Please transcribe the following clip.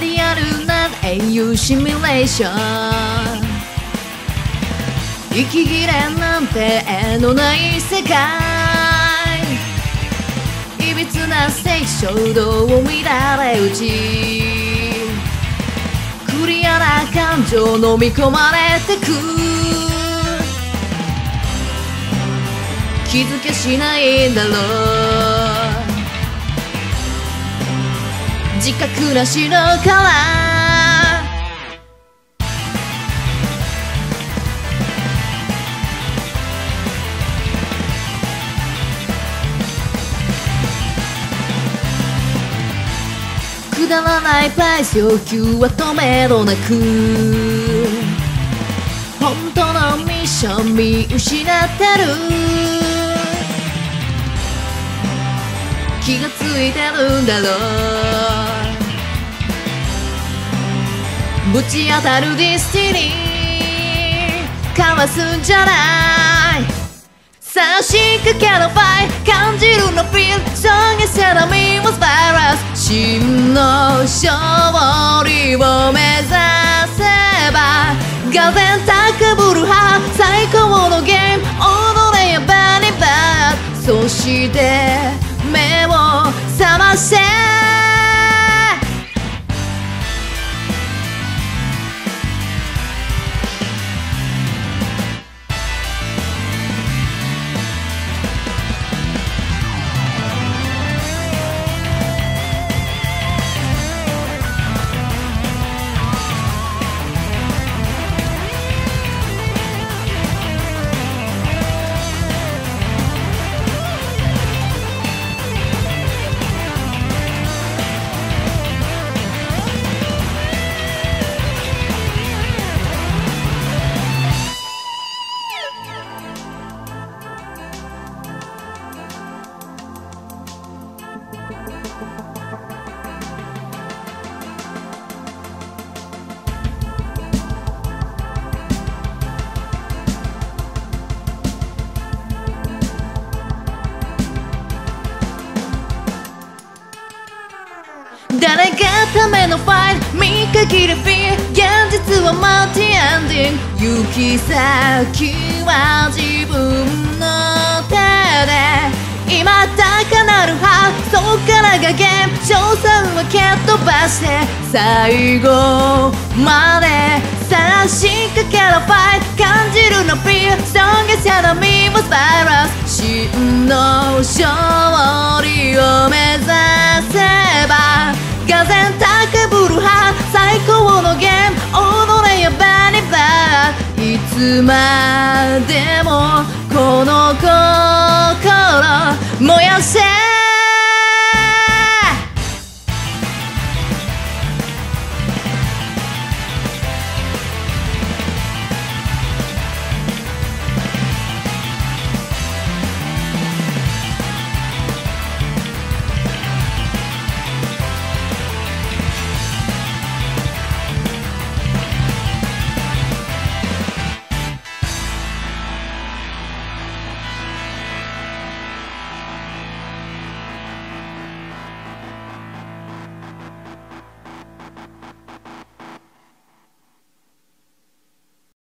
リアルな英雄シミュレーション息切れなんて絵のない世界。いびつな性衝動を乱れ打ち。クリアな感情飲み込まれてく。気づけしないんだろう。自覚なしのからくだらないパイス要求は止めどなく。本当のミッション見失ってる。気がついてるんだろうぶち当たるディスティニー。かわすんじゃない。差し掛けのファイ。感じるのフィール。そげせなみもスパイラス。真の勝利を目指せば。がぜ高ぶる派最高のゲーム。踊れやバニバー。そして目を覚ませ誰がためのファイル見限るフィー現実はマルティエンディング行き先は自分の手。からがゲーム賞賛は蹴っ飛ばして最後まで差し掛けるファイト感じるのピーストンゲセのミもスパイラス真の勝利を目指せばがぜ高ぶる派最高のゲーム踊れやバニバーいつまでもこの心燃やせ